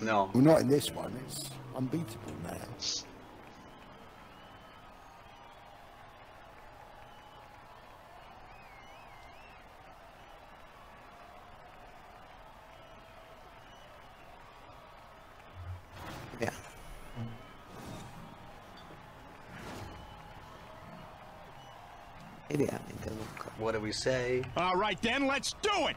No. Well, not in this one. It's unbeatable now. Yeah. Maybe I need to look. What do we say? All right, then, let's do it!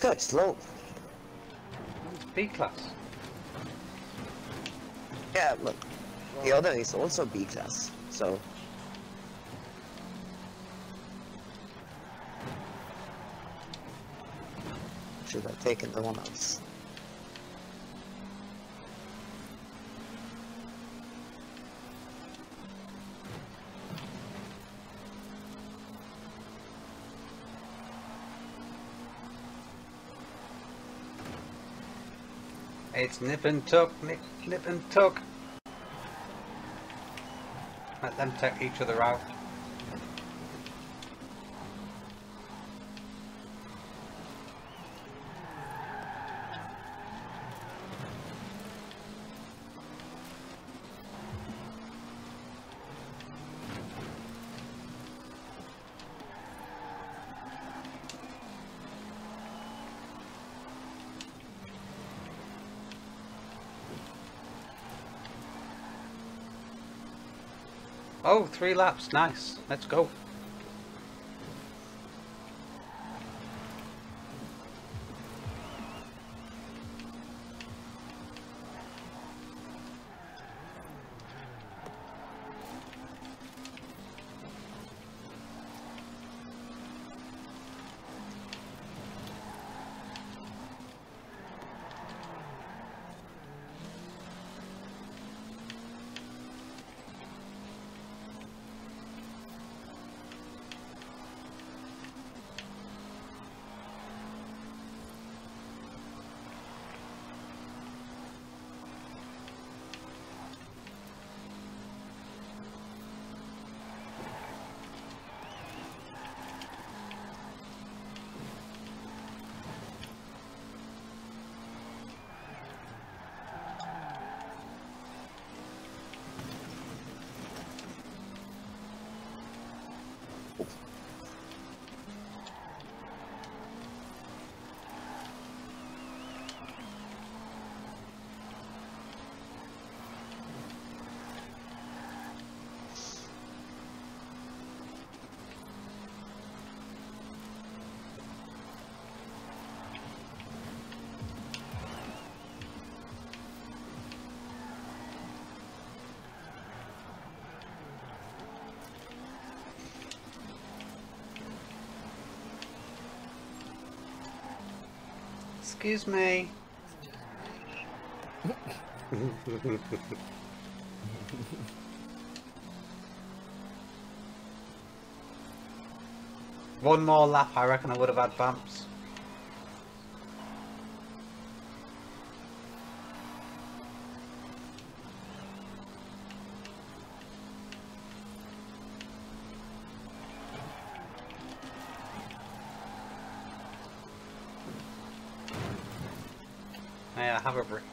This guy's slow. B class. Yeah, look. The other is also B class, so. Should have taken the one else. It's nip and tuck, nip, nip and tuck. Let them take each other out. Oh, three laps. Nice. Let's go. people. Excuse me. One more lap, I reckon I would have had bumps. Yeah, have a break.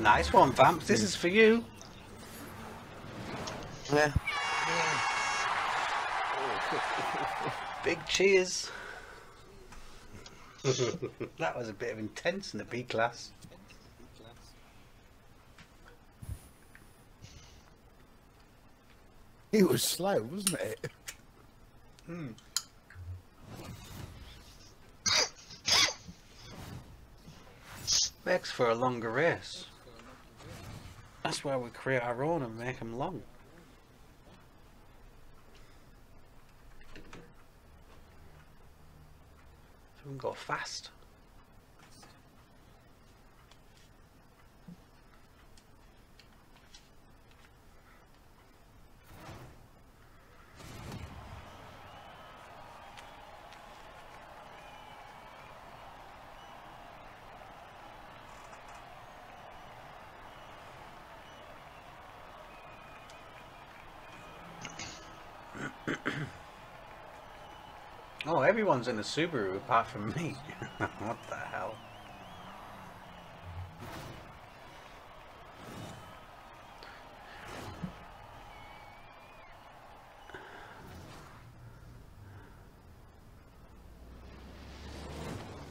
Nice one, Vamps. This is for you. Yeah. Big cheers. that was a bit of intense in the B class. It was slow, wasn't it? Hmm. Begs for a longer race. That's where we create our own and make them long. So we can go fast. Oh, everyone's in a Subaru apart from me. what the hell?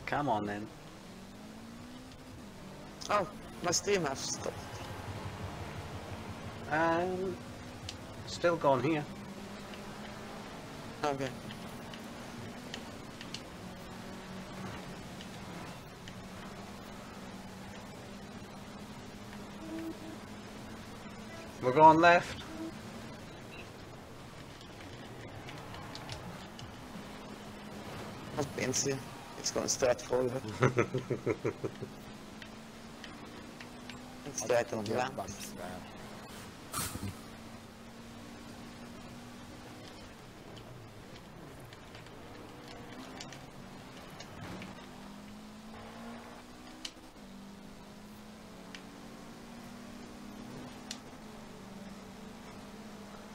Come on then. Oh, my steam has stopped. Um, still going here. Okay. We're going left. Not Benzi. It's going straight forward. It's straight on the Yeah, ramp.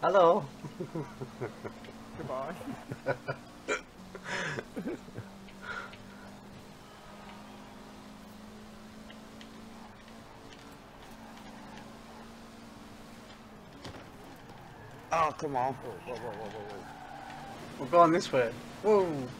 Hello. Goodbye. Oh, come on. Whoa, whoa, whoa, whoa, whoa, whoa. We're going this way. Whoa.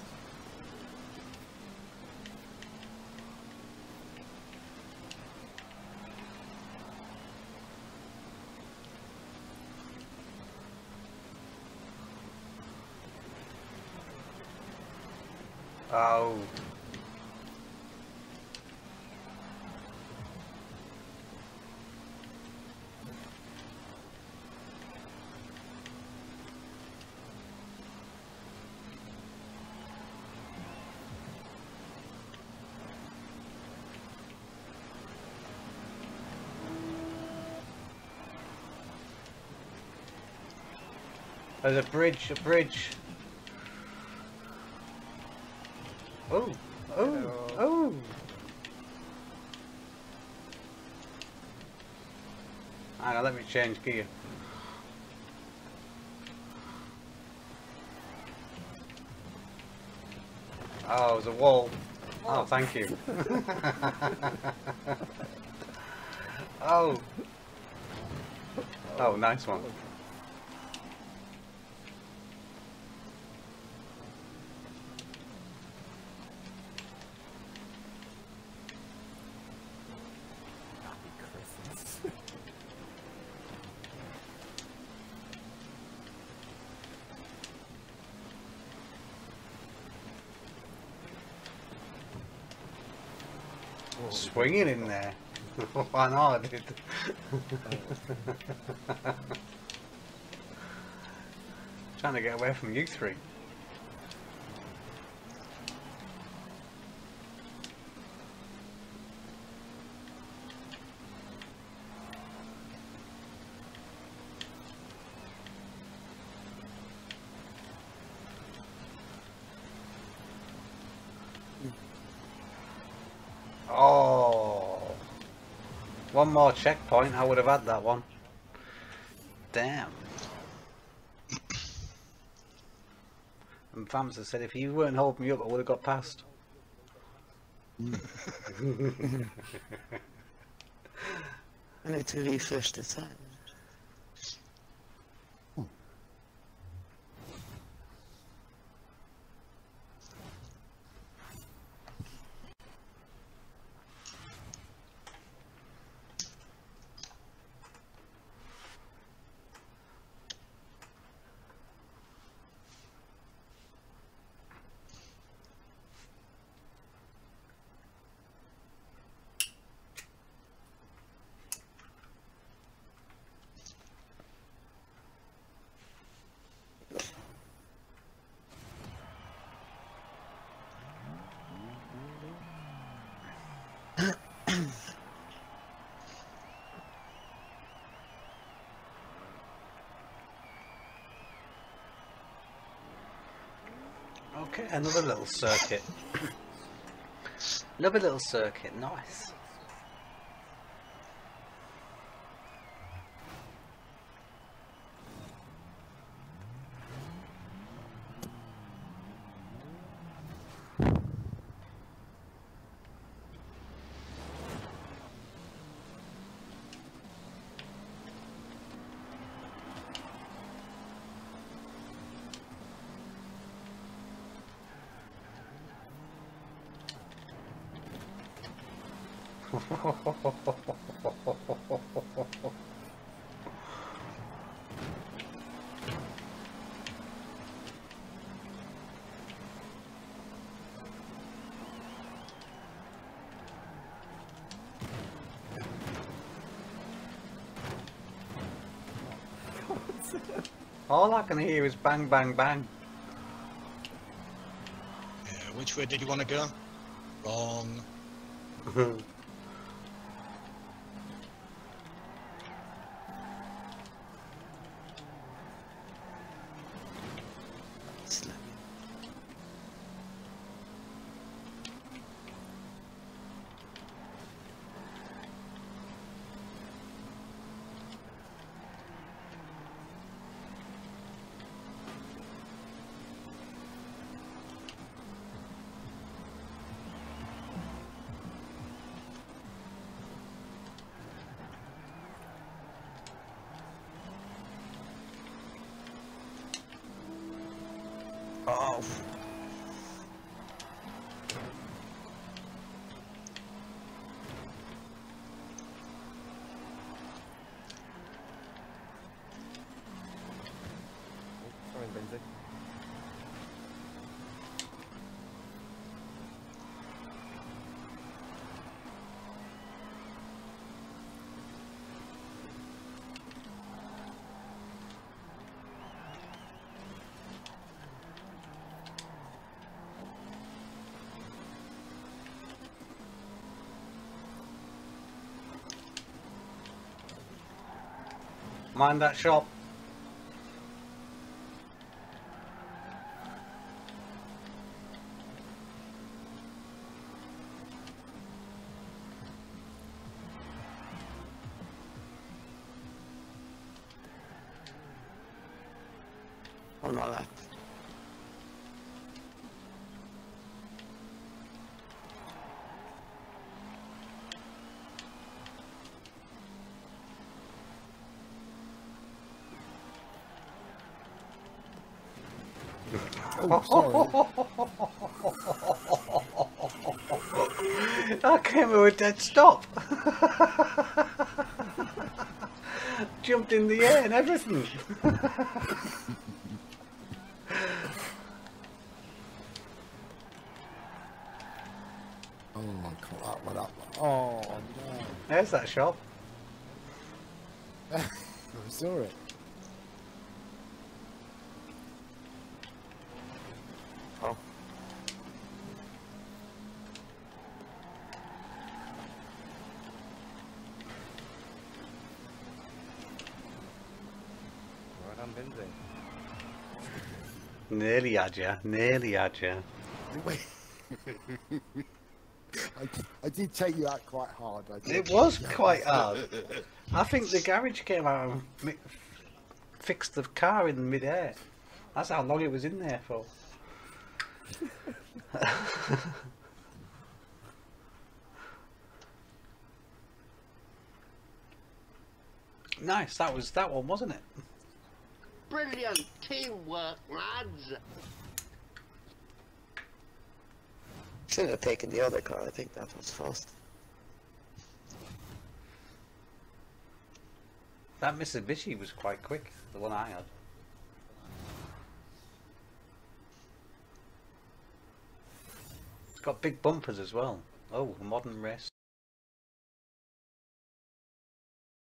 There's a bridge, a bridge. Oh, oh, Hello. oh. Hang on, let me change gear. Oh, there's a wall. Oh, thank you. oh. Oh, nice one. Swinging in there. Why not, dude? Trying to get away from you three. Oh. One more checkpoint, I would have had that one. Damn. And Vamps has said if you weren't holding me up, I would have got past. Hmm. and need to refresh the time. Another little circuit. another little circuit, nice. All I can hear is bang, bang, bang. Yeah, which way did you want to go? Wrong. Oh. Oh, sorry, Benzie. Mind that shop. Oh, sorry. I came to a dead stop. Jumped in the air and everything. oh, that one up. Oh, no. There's that shop. I saw it. Oh. Right on, Benzie. Nearly had ya. Nearly had ya. I, I did take you out quite hard. I. It was quite hard. I think the garage came out and mi- fixed the car in mid-air. That's how long it was in there for. nice. That was that one, wasn't it? Brilliant teamwork, lads. Shouldn't have taken the other car. I think that was fast. That Mitsubishi was quite quick. The one I had. It's got big bumpers as well. Oh, modern race.